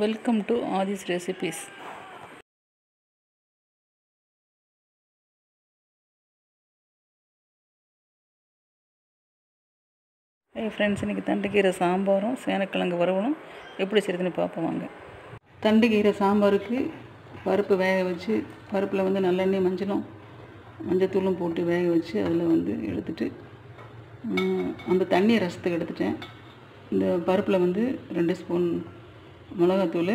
Welcome to Aadhi's recipes hey friends இன்றைக்கி தண்டுக்கீரை சாம்பாரும் சேனக்கிழங்கு வறுவலும் எப்படி செய்யுதுன்னு பார்ப்போம் வாங்க. தண்டுக்கீரை சாம்பாருக்கு பருப்பு வேக வச்சு பருப்பில் வந்து நல்லெண்ணெய் மஞ்சளும் மஞ்சத்தூளும் போட்டு வேக வச்சு அதில் வந்து எடுத்துட்டு அந்த தண்ணியை ரசத்துக்கு எடுத்துட்டேன். இந்த பருப்பில் வந்து ரெண்டு ஸ்பூன் மிளகாத்தூள்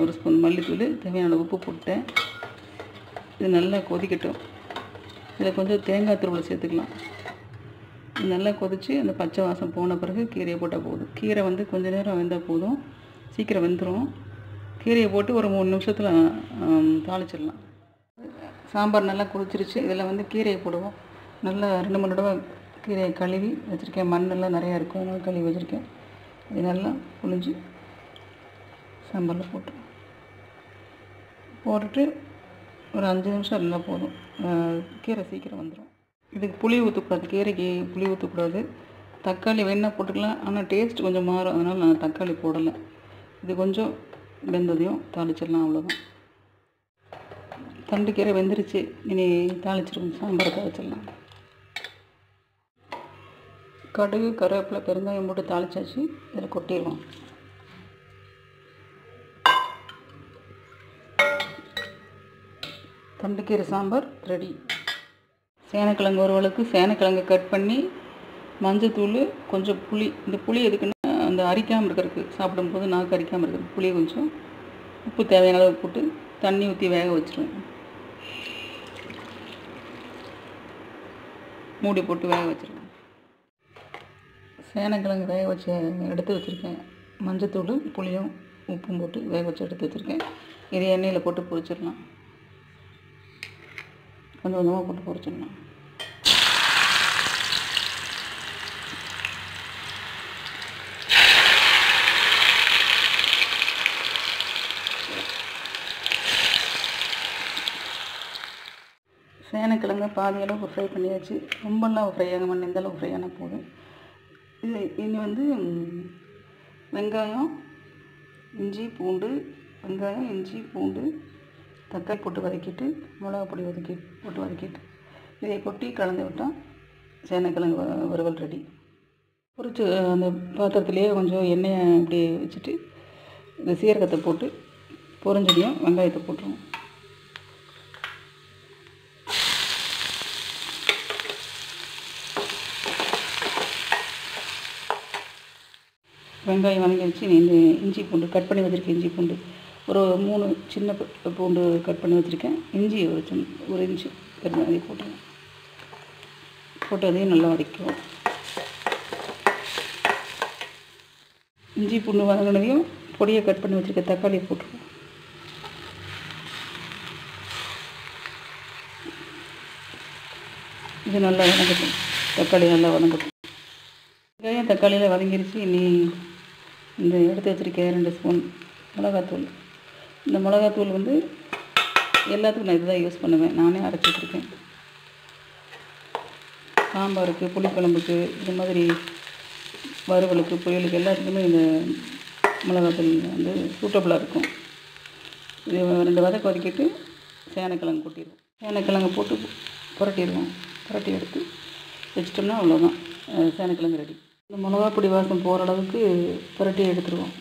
ஒரு ஸ்பூன் மல்லித்தூள் தேவையான உப்பு போட்டேன் இது நல்லா கொதிக்கட்டும். இதில் கொஞ்சம் தேங்காய் துருவல் சேர்த்துக்கலாம். இது நல்லா கொதித்து அந்த பச்சை வாசம் போன பிறகு கீரையை போட்டால் போதும். கீரை வந்து கொஞ்ச நேரம் வெந்தால் போதும். சீக்கிரம் வெந்துடும் கீரையை போட்டு ஒரு மூணு நிமிஷத்தில் தாளிச்சிடலாம். சாம்பார் நல்லா கொதிச்சிருச்சு. இதில் வந்து கீரையை போடுவோம். நல்லா ரெண்டு மூணு தடவை கீரையை கழுவி வச்சுருக்கேன். மண்ணெல்லாம் நிறையா இருக்கும். கழுவி வச்சுருக்கேன். இது நல்லா புழிஞ்சு சாம்பாரில் போட்டு. போட்டுட்டு ஒரு அஞ்சு நிமிஷம் இருந்தால் போதும். கீரை சீக்கிரம் வந்துடும் இதுக்கு புளி ஊற்றக்கூடாது கீரைக்கு புளி ஊற்றக்கூடாது தக்காளி வேணால் போட்டுக்கலாம். ஆனால் டேஸ்ட் கொஞ்சம் மாறும். அதனால் நான் தக்காளி போடலை. இது கொஞ்சம் வெந்ததையும் தாளிச்சிடலாம் அவ்வளோதான் தண்டு கீரை வெந்துருச்சு. இனி தாளிச்சிருக்கோம் சாம்பார் தாளிச்சிடலாம். கடுகு கருவேப்பிலை பெருங்காயம் போட்டு தாளிச்சாச்சு. இதில் கொட்டிடுவோம் தண்டுக்கீரை சாம்பார் ரெடி. சேனைக்கிழங்கு ஒருவளுக்கு சேனைக்கிழங்கு கட் பண்ணி மஞ்சத்தூள் கொஞ்சம் புளி இந்த புளி எதுக்குன்னா அந்த அரிக்காமல் இருக்கிறதுக்கு சாப்பிடும்போது நாக்கு அரிக்காமல் இருக்கிறது புளியை கொஞ்சம் உப்பு தேவையான அளவு போட்டு தண்ணி ஊற்றி வேக வச்சிருவேன் மூடி போட்டு வேக வச்சிருவேன் சேனைக்கிழங்கு வேக வச்சு எடுத்து வச்சுருக்கேன். மஞ்சத்தூள் புளியும் உப்பும் போட்டு வேக வச்சு எடுத்து வச்சுருக்கேன். இது எண்ணெயில் போட்டு பொரிச்சிடலாம். கொஞ்சம் கொஞ்சமாக போட்டு பொரிச்சிடலாம் சேனக்கிழங்கு பாதி அளவுக்கு ஃப்ரை பண்ணியாச்சு. ரொம்பலாம் ஃப்ரை ஆக மாட்டேன் இந்தளவு ஃப்ரை ஆனால் போதும். இது இனி வந்து வெங்காயம் இஞ்சி பூண்டு வெங்காயம் இஞ்சி பூண்டு தக்காளி போட்டு வதக்கிட்டு மிளகா பொடி வதக்கி போட்டு வதக்கிட்டு இதை கொட்டி கலந்து விட்டால் சேனைக்கிழங்கு வ- வறுவல் ரெடி. பொறிச்சு அந்த பாத்திரத்துலேயே கொஞ்சம் எண்ணெயை இப்படி வச்சுட்டு இந்த சீரகத்தை போட்டு பொறிஞ்சடியும் வெங்காயத்தை போட்டுருவோம். வெங்காயம் வதங்கி வச்சு இந்த இஞ்சி பூண்டு கட் பண்ணி வச்சுருக்க இஞ்சி பூண்டு ஒரு மூணு சின்ன பூண்டு கட் பண்ணி வச்சுருக்கேன். இஞ்சி ஒரு சின்ன ஒரு இஞ்சி கட் போட்டுருவேன் போட்டு அதையும் நல்லா வதக்குவோம் இஞ்சி பூண்டு வதங்கினதையும் பொடியை கட் பண்ணி வச்சுருக்க தக்காளியை போட்டுருவோம். இது நல்லா வதங்கட்டும். தக்காளி நல்லா வதங்கட்டும். வெங்காயம் தக்காளியில் வதங்கிருச்சு. இனி இந்த எடுத்து வச்சுருக்கேன் ரெண்டு ஸ்பூன் மிளகாத்தூள். இந்த மிளகாத்தூள் வந்து எல்லாத்துக்கும் நான் இதுதான் யூஸ் பண்ணுவேன். நானே அரைச்சி வச்சுருக்கேன். சாம்பாருக்கு புளிக்குழம்புக்கு இது மாதிரி வறுவலுக்கு புயலுக்கு எல்லாத்துக்குமே இந்த மிளகாத்தூள் வந்து சூட்டபுளாக இருக்கும். இது ரெண்டு வதக்க வதக்கிட்டு சேனக்கிழங்கு கொட்டிடுவோம். சேனக்கிழங்கு போட்டு புரட்டிடுவோம். புரட்டி எடுத்து வச்சிட்டோம்னா அவ்வளோதான் சேனக்கிழங்கு ரெடி இந்த மிளகா பொடி வாசம் போகிற அளவுக்கு புரட்டி எடுத்துருவோம்.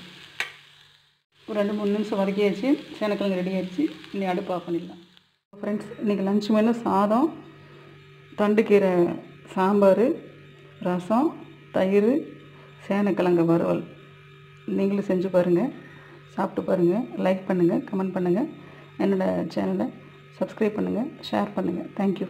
ஒரு ரெண்டு மூணு நிமிஷம் வதக்கியாச்சு சேனக்கிழங்கு ரெடி ஆயிடுச்சு. இனி அடுப்பு ஆஃப் பண்ணிடலாம். ஃப்ரெண்ட்ஸ் இன்றைக்கி லஞ்ச் மெனு சாதம் தண்டுக்கீரை சாம்பார் ரசம் தயிர் சேனக்கிழங்கு வறுவல். நீங்களும் செஞ்சு பாருங்கள் சாப்பிட்டு பாருங்கள் லைக் பண்ணுங்கள் கமெண்ட் பண்ணுங்கள் என்னோடய சேனலை சப்ஸ்கிரைப் பண்ணுங்கள் ஷேர் பண்ணுங்கள் தேங்க்யூ